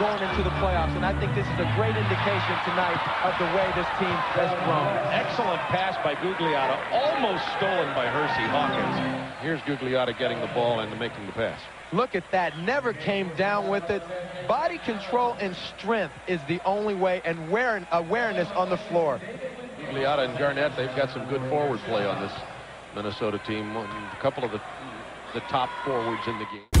going into the playoffs, and I think this is a great indication tonight of the way this team has grown. Excellent pass by Gugliotta, almost stolen by Hersey Hawkins. Here's Gugliotta getting the ball and making the pass. Look at that. Never came down with it. Body control and strength is the only way, and awareness on the floor. Gugliotta and Garnett, they've got some good forward play on this Minnesota team. A couple of the, the top forwards in the game.